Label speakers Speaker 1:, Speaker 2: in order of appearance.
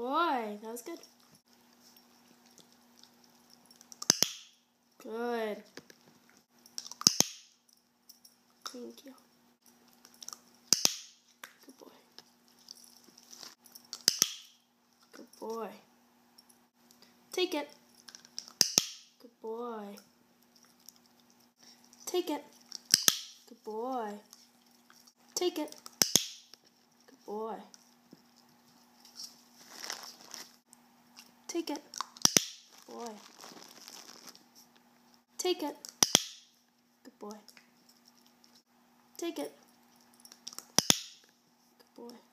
Speaker 1: boy. That was good. Good. Thank you. Good boy. Good boy. Take it. Good boy. Take it. Good boy. Take it. Good boy. Take it. Boy. Take it. Good boy. Take it. Good boy.